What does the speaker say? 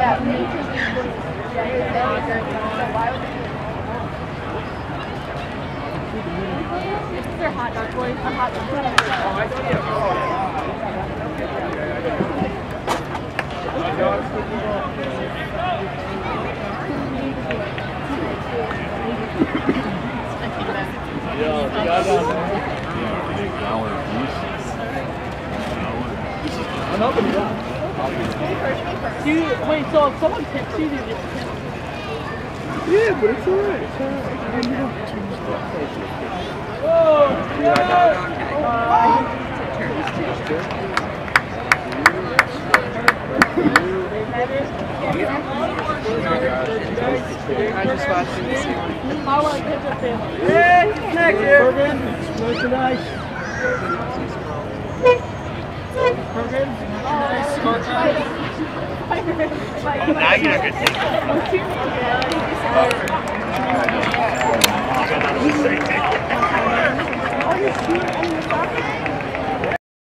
yeah. It's their hot dog boys. A hot dog. Do you, wait, so if someone tips you, do you get tipped? Yeah, but it's alright. It's alright. I just watched it this morning. How like tips a family? Yeah, oh, next year. Nice, nice. Now you're not take it.